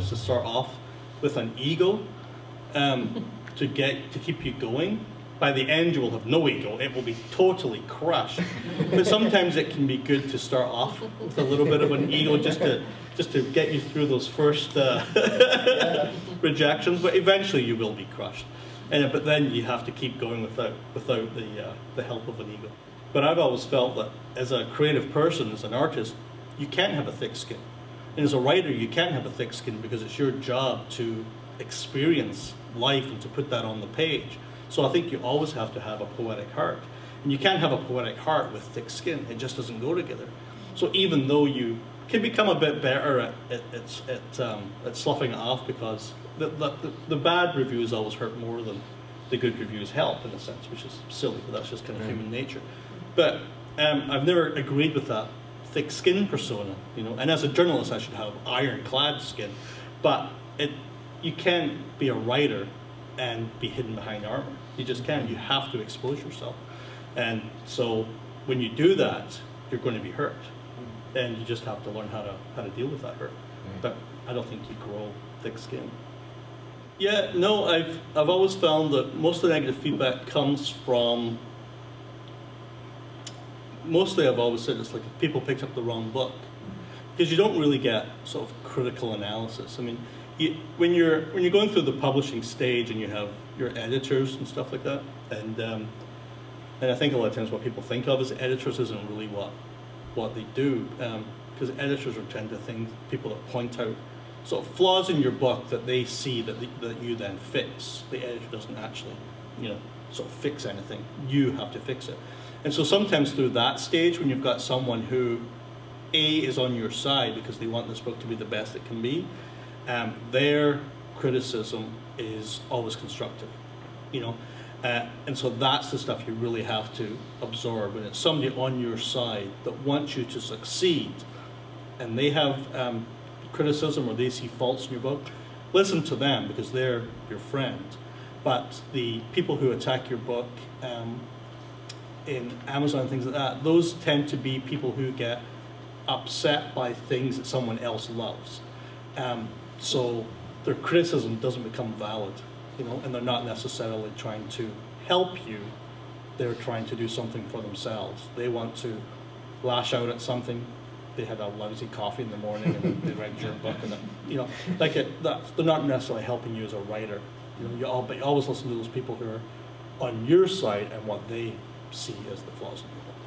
to start off with an ego um, to get to keep you going. By the end, you will have no ego. It will be totally crushed. But sometimes it can be good to start off with a little bit of an ego, just to just to get you through those first uh, rejections. But eventually, you will be crushed. And but then you have to keep going without without the uh, the help of an ego. But I've always felt that as a creative person, as an artist, you can't have a thick skin. And as a writer, you can't have a thick skin because it's your job to experience life and to put that on the page. So I think you always have to have a poetic heart. And you can't have a poetic heart with thick skin. It just doesn't go together. So even though you can become a bit better at, at, at, at, um, at sloughing it off because the, the, the, bad reviews always hurt more than the good reviews help in a sense, which is silly, but that's just kind of human nature. But um, I've never agreed with that thick skin persona, you know. And as a journalist, I should have ironclad skin, but it you can't be a writer and be hidden behind armor. You just can't. You have to expose yourself, and so when you do that, you're going to be hurt, mm. and you just have to learn how to how to deal with that hurt. Mm. But I don't think you grow thick skin. Yeah, no, I've I've always found that most of the negative feedback comes from mostly I've always said it's like people picked up the wrong book because you don't really get sort of critical analysis. I mean, you, when you're when you're going through the publishing stage and you have your editors and stuff like that, and um, and I think a lot of times what people think of as editors isn't really what what they do because um, editors are tend to think people that point out sort of flaws in your book that they see that the, that you then fix. The editor doesn't actually, you know, sort of fix anything. You have to fix it. And so sometimes through that stage, when you've got someone who, A, is on your side because they want this book to be the best it can be, um, their criticism is always constructive, you know. Uh, and so that's the stuff you really have to absorb. And it's somebody on your side that wants you to succeed, and they have um, criticism or they see faults in your book, listen to them because they're your friend. But the people who attack your book, um, in Amazon and things like that, those tend to be people who get upset by things that someone else loves. Um, so their criticism doesn't become valid, you know, and they're not necessarily trying to help you. They're trying to do something for themselves. They want to lash out at something. They had a lousy coffee in the morning and they read your book and, you know, like it, that, they're not necessarily helping you as a writer. You know, you, all, but you always listen to those people who are on your side and what they see as the flaws in the law.